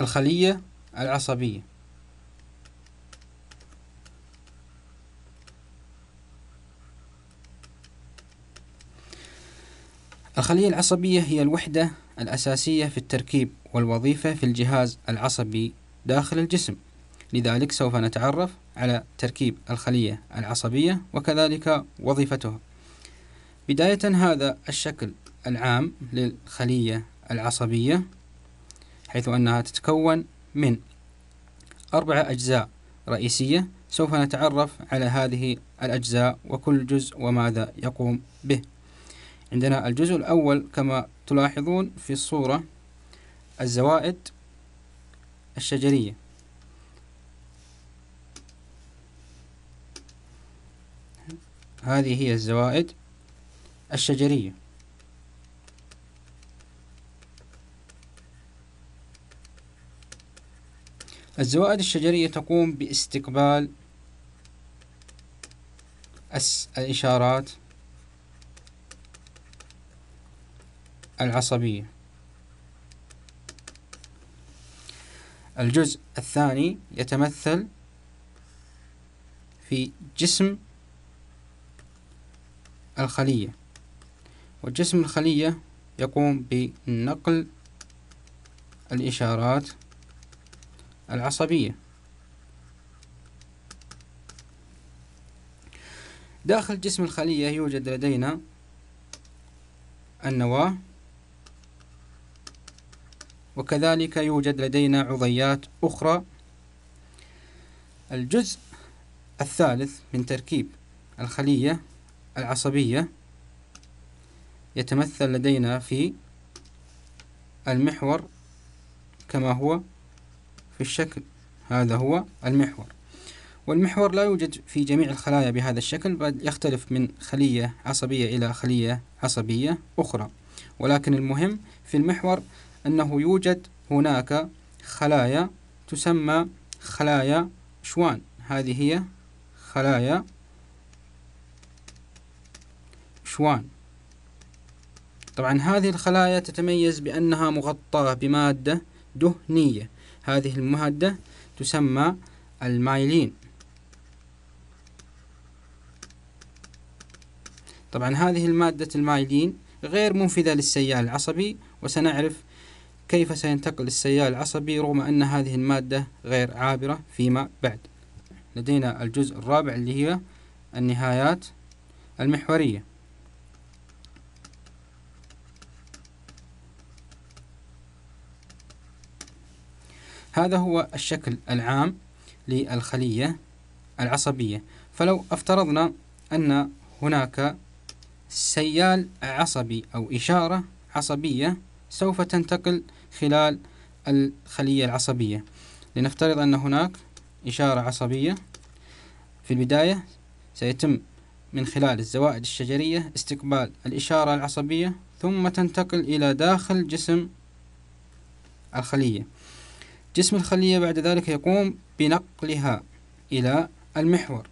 الخلية العصبية. الخلية العصبية هي الوحدة الأساسية في التركيب والوظيفة في الجهاز العصبي داخل الجسم. لذلك سوف نتعرف على تركيب الخلية العصبية وكذلك وظيفتها. بداية هذا الشكل العام للخلية العصبية حيث أنها تتكون من أربع أجزاء رئيسية. سوف نتعرف على هذه الأجزاء وكل جزء وماذا يقوم به. عندنا الجزء الأول كما تلاحظون في الصورة الزوائد الشجرية. هذه هي الزوائد الشجرية. الزوائد الشجرية تقوم باستقبال الإشارات العصبية. الجزء الثاني يتمثل في جسم الخلية وجسم الخلية يقوم بنقل الإشارات العصبية. داخل جسم الخلية يوجد لدينا النواة وكذلك يوجد لدينا عضيات أخرى. الجزء الثالث من تركيب الخلية العصبية يتمثل لدينا في المحور كما هو في الشكل هذا هو المحور. والمحور لا يوجد في جميع الخلايا بهذا الشكل بل يختلف من خلية عصبية إلى خلية عصبية أخرى. ولكن المهم في المحور أنه يوجد هناك خلايا تسمى خلايا شوان. هذه هي خلايا شوان. طبعا هذه الخلايا تتميز بأنها مغطاة بمادة دهنية. هذه المادة تسمى المايلين. طبعا هذه المادة المايلين غير منفذة للسيال العصبي وسنعرف كيف سينتقل السيال العصبي رغم أن هذه المادة غير عابرة فيما بعد. لدينا الجزء الرابع اللي هي النهايات المحورية. هذا هو الشكل العام للخلية العصبية. فلو افترضنا أن هناك سيال عصبي أو إشارة عصبية سوف تنتقل خلال الخلية العصبية. لنفترض أن هناك إشارة عصبية في البداية سيتم من خلال الزوائد الشجرية استقبال الإشارة العصبية ثم تنتقل إلى داخل جسم الخلية. جسم الخلية بعد ذلك يقوم بنقلها إلى المحور.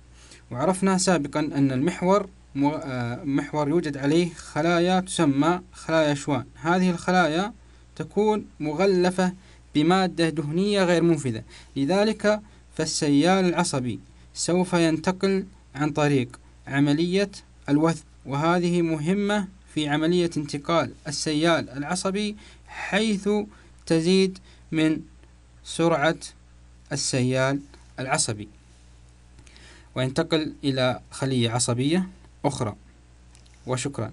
وعرفنا سابقا أن المحور آه، محور يوجد عليه خلايا تسمى خلايا شوان. هذه الخلايا تكون مغلفة بمادة دهنية غير منفذة. لذلك فالسيال العصبي سوف ينتقل عن طريق عملية الوثب وهذه مهمة في عملية انتقال السيال العصبي حيث تزيد من سرعة السيال العصبي. وينتقل إلى خلية عصبية أخرى. وشكرا.